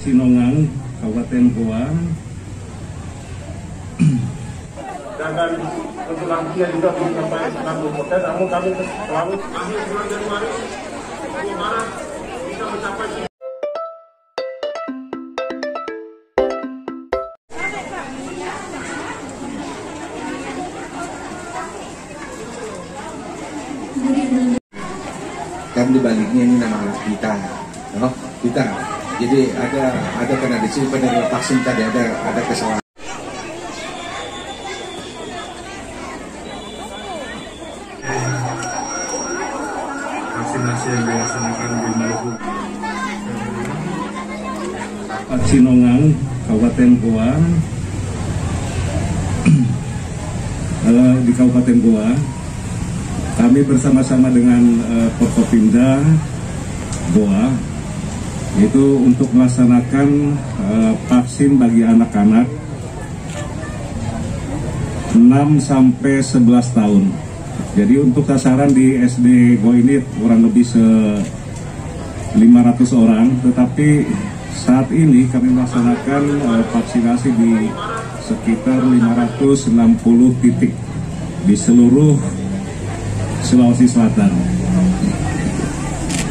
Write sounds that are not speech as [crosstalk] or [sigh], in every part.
Cinongang, Kabupaten Goa. dan untuk lansia juga belum sampai 60 persen, namun kami selalu akhir bulan Januari, Jawa Barat bisa mencapai kan dibaliknya ini nama kita, no? kita. Jadi ada ada karena di sini penerima vaksin tadi ada ada kesalahan. vaksinasi yang dilaksanakan di Maluku. Cinongang, Kabupaten Goa. [clears throat] Eh, di Kabupaten Goa, kami bersama-sama dengan uh, Forkopimda Goa itu untuk melaksanakan eh, vaksin bagi anak-anak 6 sampai 11 tahun. Jadi untuk sasaran di SD Go ini kurang lebih se 500 orang, tetapi saat ini kami melaksanakan eh, vaksinasi di sekitar 560 titik di seluruh Sulawesi Selatan.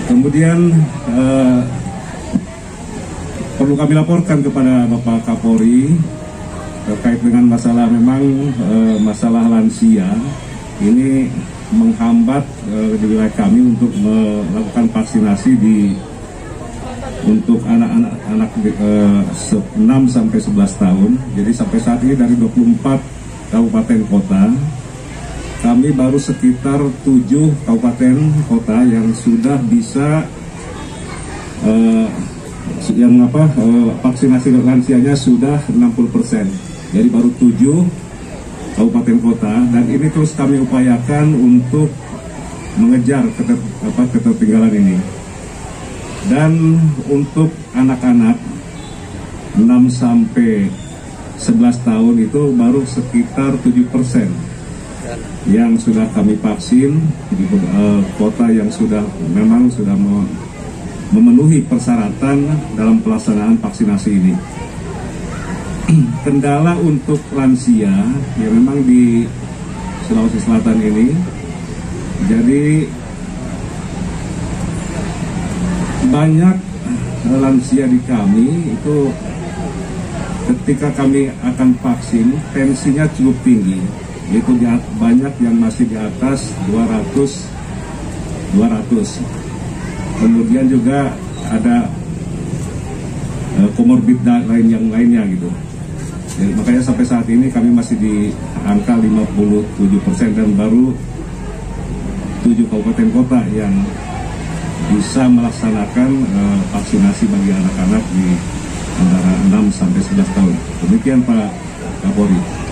Kemudian eh, perlu kami laporkan kepada Bapak Kapolri terkait dengan masalah memang eh, masalah lansia ini menghambat eh, di wilayah kami untuk melakukan vaksinasi di untuk anak-anak anak, eh, 6 sampai 11 tahun. Jadi sampai saat ini dari 24 kabupaten kota kami baru sekitar 7 kabupaten kota yang sudah bisa eh, yang apa eh, vaksinasi lansianya sudah 60%. Jadi baru 7 kabupaten kota dan ini terus kami upayakan untuk mengejar keter, apa, ketertinggalan ini. Dan untuk anak-anak 6 sampai 11 tahun itu baru sekitar 7 persen yang sudah kami vaksin di uh, kota yang sudah memang sudah memenuhi persyaratan dalam pelaksanaan vaksinasi ini. [clears throat] Kendala untuk lansia ya memang di Sulawesi Selatan ini. Jadi banyak lansia di kami itu ketika kami akan vaksin tensinya cukup tinggi. Itu banyak yang masih di atas 200 200 kemudian juga ada uh, komorbid lain yang lainnya gitu Jadi, makanya sampai saat ini kami masih di angka 57% dan baru 7 kabupaten kota yang bisa melaksanakan uh, vaksinasi bagi anak-anak di antara 6 sampai 11 tahun. Demikian Pak Kapolri.